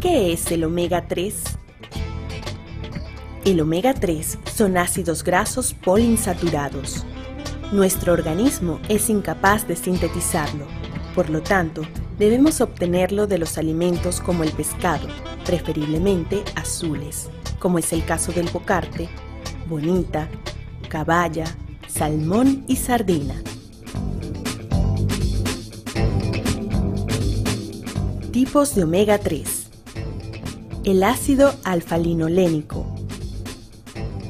¿Qué es el omega 3? El omega 3 son ácidos grasos poliinsaturados. Nuestro organismo es incapaz de sintetizarlo, por lo tanto, debemos obtenerlo de los alimentos como el pescado, preferiblemente azules, como es el caso del bocarte, bonita, caballa, salmón y sardina. Tipos de omega 3. El ácido alfa-linolénico.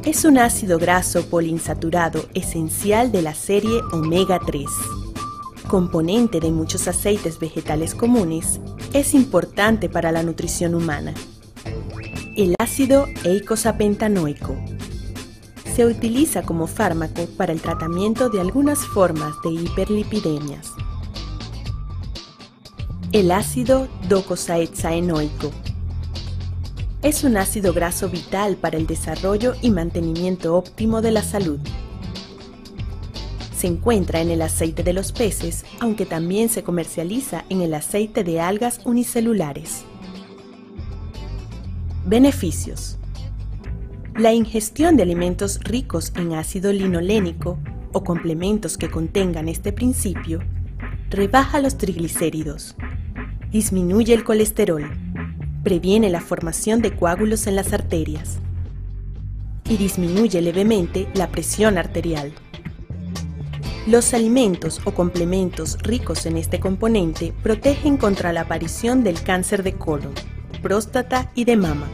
Es un ácido graso poliinsaturado esencial de la serie omega 3. Componente de muchos aceites vegetales comunes, es importante para la nutrición humana. El ácido eicosapentanoico se utiliza como fármaco para el tratamiento de algunas formas de hiperlipidemias. El ácido docosahexaenoico es un ácido graso vital para el desarrollo y mantenimiento óptimo de la salud. Se encuentra en el aceite de los peces, aunque también se comercializa en el aceite de algas unicelulares. Beneficios. La ingestión de alimentos ricos en ácido linolénico o complementos que contengan este principio rebaja los triglicéridos, disminuye el colesterol, previene la formación de coágulos en las arterias y disminuye levemente la presión arterial. Los alimentos o complementos ricos en este componente protegen contra la aparición del cáncer de colon, próstata y de mama.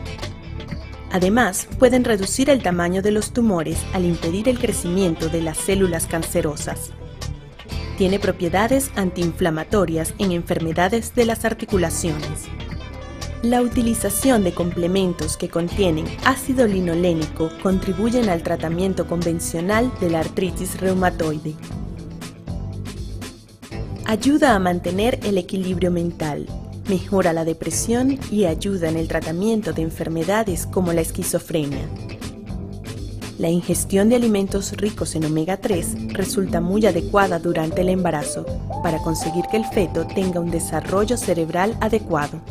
Además, pueden reducir el tamaño de los tumores al impedir el crecimiento de las células cancerosas. Tiene propiedades antiinflamatorias en enfermedades de las articulaciones. La utilización de complementos que contienen ácido linolénico contribuyen al tratamiento convencional de la artritis reumatoide. Ayuda a mantener el equilibrio mental, mejora la depresión y ayuda en el tratamiento de enfermedades como la esquizofrenia. La ingestión de alimentos ricos en omega 3 resulta muy adecuada durante el embarazo para conseguir que el feto tenga un desarrollo cerebral adecuado.